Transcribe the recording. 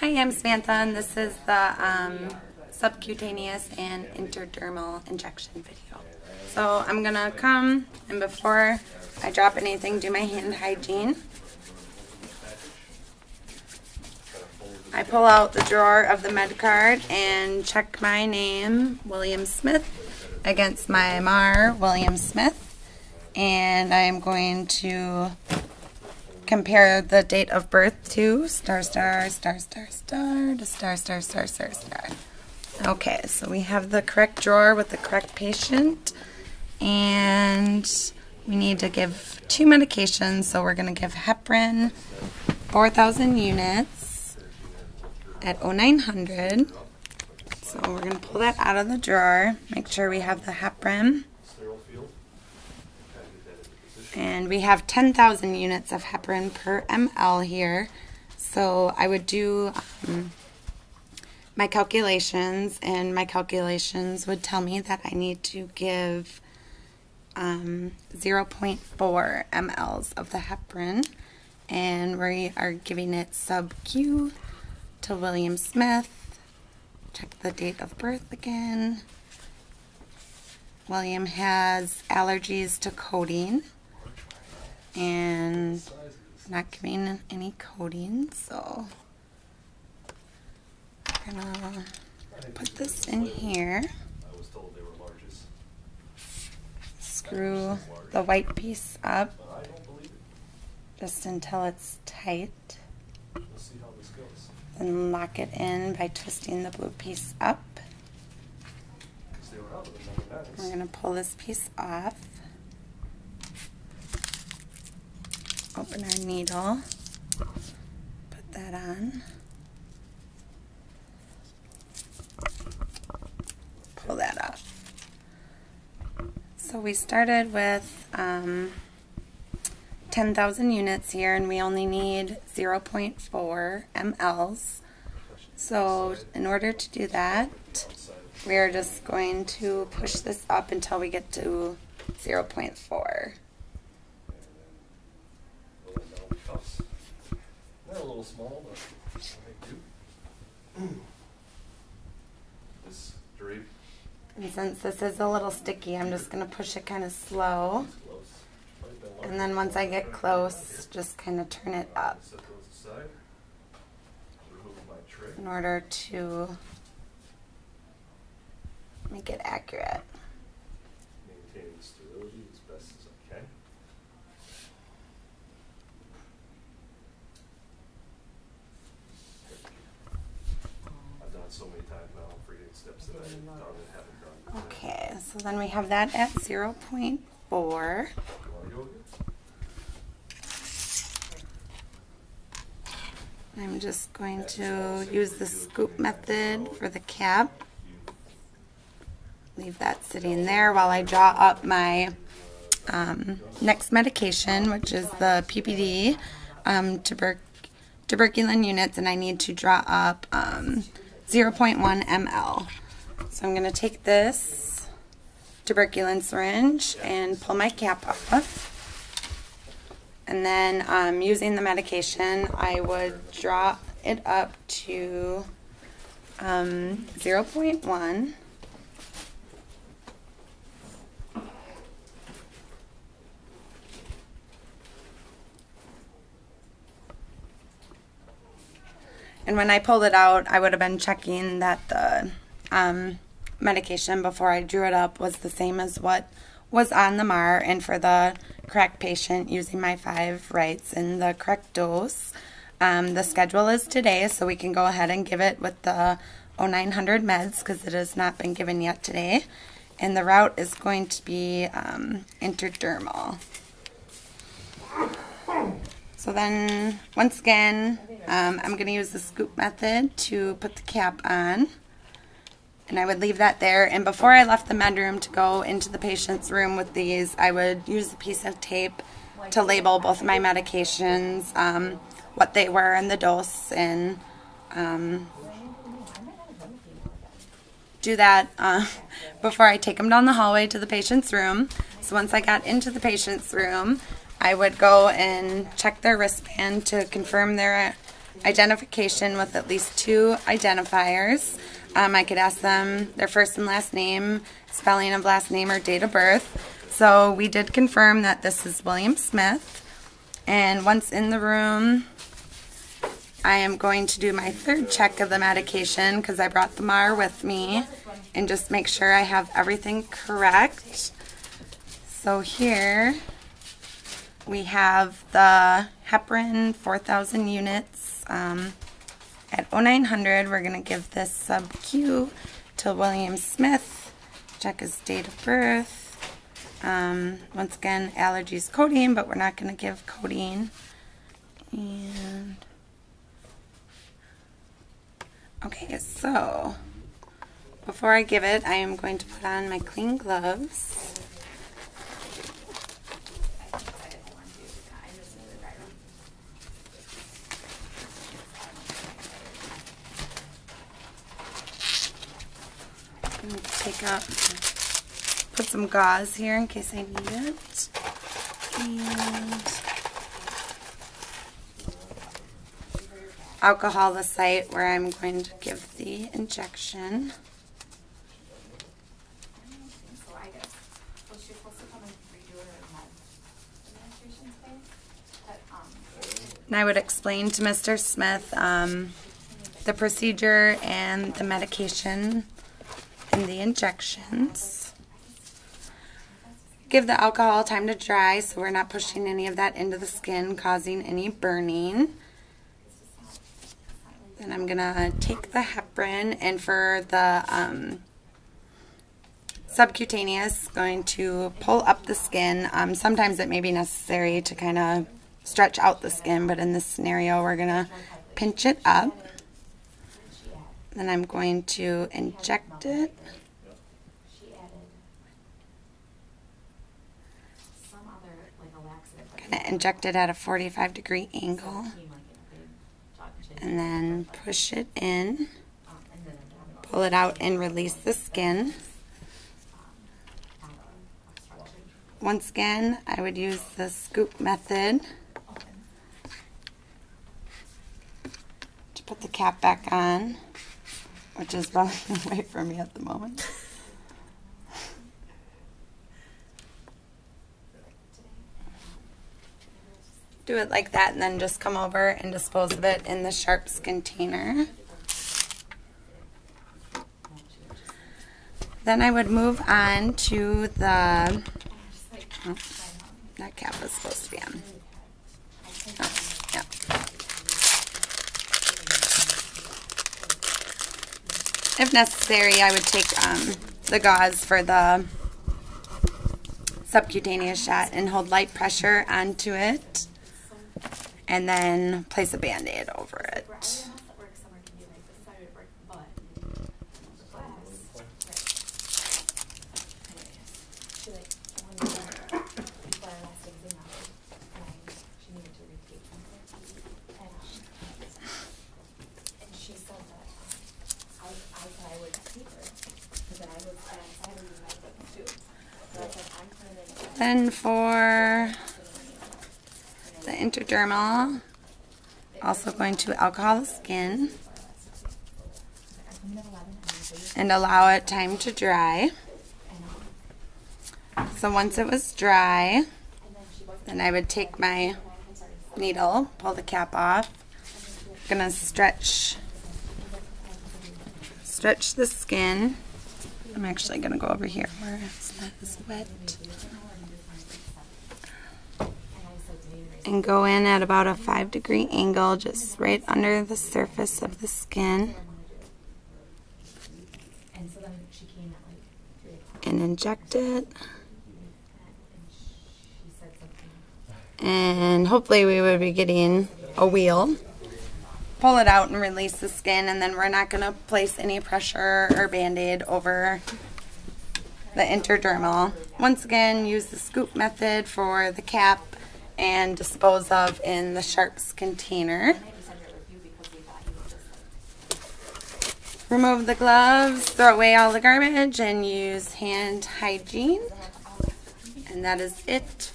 Hi, I'm Samantha, and this is the um, subcutaneous and intradermal injection video. So I'm gonna come and before I drop anything, do my hand hygiene. I pull out the drawer of the med card and check my name, William Smith, against my MAR, William Smith. And I'm going to compare the date of birth to star, star, star, star, star, to star, star, star, star, star. Okay, so we have the correct drawer with the correct patient. And we need to give two medications. So we're going to give heparin 4,000 units at 0900. So we're going to pull that out of the drawer. Make sure we have the heparin. And we have 10,000 units of heparin per ml here. So I would do um, my calculations, and my calculations would tell me that I need to give um, 0.4 mLs of the heparin. And we are giving it sub-Q to William Smith. Check the date of birth again. William has allergies to codeine and not giving any codeine, so I'm gonna put this in here. Screw the white piece up just until it's tight. Then lock it in by twisting the blue piece up. We're going to pull this piece off. Open our needle, put that on, pull that off. So we started with um, 10,000 units here and we only need 0.4 mLs. So in order to do that, we are just going to push this up until we get to 0.4. a little small, but they do. This drape And since this is a little sticky, I'm just going to push it kind of slow. is close. Probably been long. And then once I get close, just kind of turn it up Set those aside. Remove my tray. in order to make it accurate. Maintaining sterility as best as I can. I've done it so many times now, I'm forgetting steps that I've done and haven't done. Okay, so then we have that at 0.4. You wanna go again? I'm just going to use the scoop method for the cap. Leave that sitting there while I draw up my um, next medication, which is the PPD, um, tuber tuberculin units, and I need to draw up um, 0.1 ml. So I'm going to take this tuberculin syringe and pull my cap off. And then um, using the medication, I would draw it up to um, 0.1. And when I pulled it out, I would have been checking that the um, medication before I drew it up was the same as what was on the MAR and for the correct patient using my five rights in the correct dose. Um, the schedule is today, so we can go ahead and give it with the 0900 meds because it has not been given yet today. And the route is going to be um, intradermal. So then, once again, um, I'm going to use the scoop method to put the cap on. And I would leave that there. And before I left the med room to go into the patient's room with these, I would use a piece of tape to label both of my medications, um, what they were and the dose, and um, do that uh, before I take them down the hallway to the patient's room. So once I got into the patient's room, I would go and check their wristband to confirm their identification with at least two identifiers. Um, I could ask them their first and last name, spelling of last name, or date of birth. So we did confirm that this is William Smith. And once in the room, I am going to do my third check of the medication because I brought the MAR with me and just make sure I have everything correct. So here we have the heparin 4,000 units um, at 0900. We're going to give this sub Q to William Smith. Check his date of birth. Um, once again, allergies codeine, but we're not going to give codeine. And okay, so before I give it, I am going to put on my clean gloves. Take up, put some gauze here in case I need it. And alcohol the site where I'm going to give the injection. And I would explain to Mr. Smith um, the procedure and the medication and the injections. Give the alcohol time to dry so we're not pushing any of that into the skin causing any burning. Then I'm going to take the heparin and for the um, subcutaneous going to pull up the skin. Um, sometimes it may be necessary to kind of stretch out the skin, but in this scenario we're going to pinch it up. Then I'm going to inject it. Kind of inject it at a 45 degree angle. And then push it in. Pull it out and release the skin. Once again, I would use the scoop method to put the cap back on, which is running away from me at the moment. Do it like that and then just come over and dispose of it in the Sharps container. Then I would move on to the, oh, that cap is supposed to be on. Oh, yeah. If necessary, I would take um, the gauze for the subcutaneous shot and hold light pressure onto it and then place a band-aid over it. Then for the intradermal, also going to alcohol the skin and allow it time to dry. So once it was dry, then I would take my needle, pull the cap off. I'm gonna stretch stretch the skin. I'm actually gonna go over here where it's not as wet. And go in at about a five degree angle just right under the surface of the skin. And inject it. And hopefully we would be getting a wheal. Pull it out and release the skin and then we're not going to place any pressure or band-aid over the intradermal. Once again use the scoop method for the cap and dispose of in the Sharps container. Remove the gloves, throw away all the garbage, and use hand hygiene. And that is it